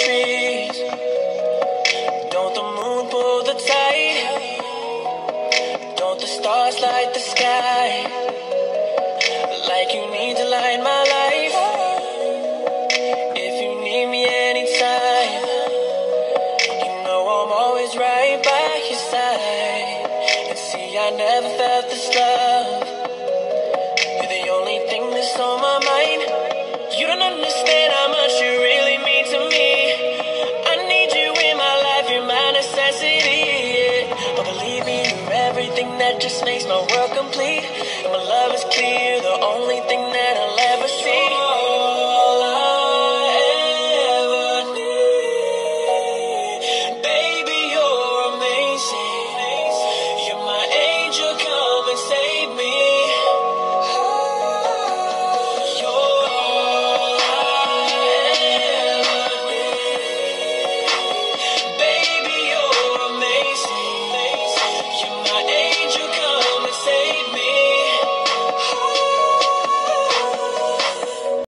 trees. Don't the moon pull the tide? Don't the stars light the sky? Like you need to light my life. If you need me anytime, you know I'm always right by your side. And see, I never felt this love. You're the only thing that's on my mind. You don't understand. that just makes my world complete. and My love is clear.